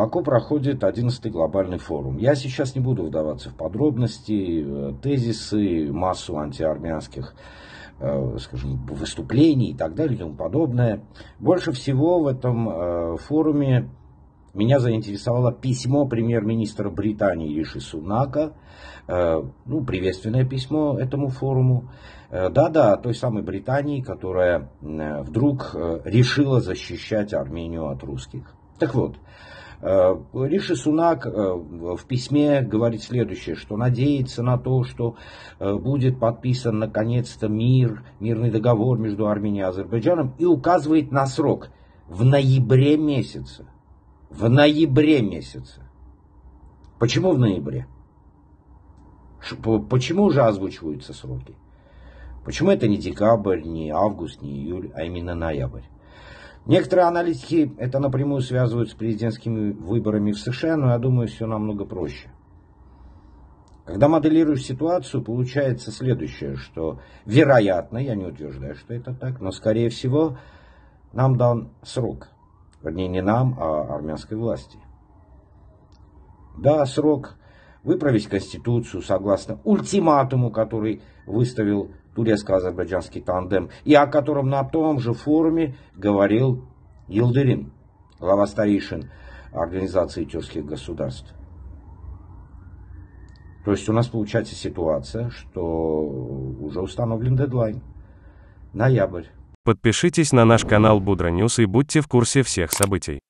Баку проходит 11-й глобальный форум. Я сейчас не буду вдаваться в подробности, э, тезисы, массу антиармянских э, скажем, выступлений и так далее и тому подобное. Больше всего в этом э, форуме меня заинтересовало письмо премьер-министра Британии Риши Сунака, ну, приветственное письмо этому форуму. Да-да, той самой Британии, которая вдруг решила защищать Армению от русских. Так вот, Риши Сунак э, в письме говорит следующее, что надеется на то, что э, будет подписан наконец-то мир, мирный договор между Арменией и Азербайджаном и указывает на срок в ноябре месяце. В ноябре месяце. Почему в ноябре? Почему уже озвучиваются сроки? Почему это не декабрь, не август, не июль, а именно ноябрь? Некоторые аналитики это напрямую связывают с президентскими выборами в США, но я думаю, все намного проще. Когда моделируешь ситуацию, получается следующее, что вероятно, я не утверждаю, что это так, но скорее всего нам дан срок. Вернее, не нам, а армянской власти. Да, срок выправить Конституцию согласно ультиматуму, который выставил турецко-азербайджанский тандем, и о котором на том же форуме говорил Йылдырым, глава старейшин Организации тюркских государств. То есть у нас получается ситуация, что уже установлен дедлайн. Ноябрь. Подпишитесь на наш канал Будра News и будьте в курсе всех событий.